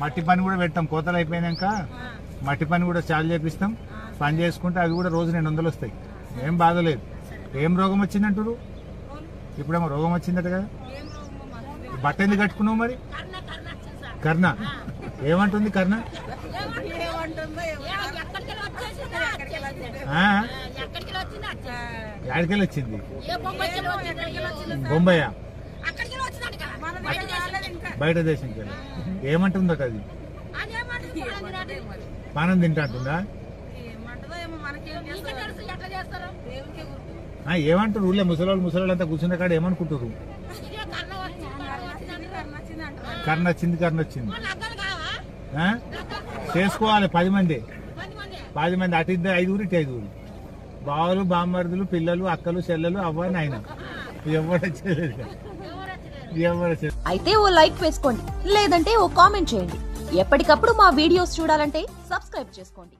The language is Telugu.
మట్టి పని కూడా పెట్టాం. కోతలు అయిపోయినాక మట్టి పని కూడా చాలు చేపిస్తాం. పని చేసుకుంటే అవి కూడా రోజు రెండు వందలు వస్తాయి. ఏం బాధలేదు ఏం రోగం వచ్చిందంటారు ఇప్పుడేమో రోగం వచ్చిందట కదా. బట్ట ఎందుకు కట్టుకున్నావు మరి? కర్ణ. ఏమంటుంది కర్ణ? ఆ? ఎక్కడికెళ్ళి వచ్చింది? బొంబాయి బయట దేశంకి వెళ్ళి. ఏమంటుందట అది? పానం తింటా అంటుందా ఆ, ఏమంటారు? ఊళ్ళో ముసలోళ్ళు ముసలోళ్ళు అంతా కూర్చున్న కాడ ఏమనుకుంటారు కర్ణ వచ్చింది కర్ణ వచ్చింది ఆ? చేసుకోవాలి పది మంది. పది మంది అటు ఇద్దరు ఐదుగురు ఇటు ఐదుగురు. బావలు బామ్మర్దులు పిల్లలు అక్కలు చెల్లెలు అవ్వ నాయన. ఎవరు ఎవరు అయితే ఓ లైక్ వేసుకోండి లేదంటే ఓ కామెంట్ చేయండి. ఎప్పటికప్పుడు మా వీడియోస్ చూడాలంటే సబ్స్క్రైబ్ చేసుకోండి.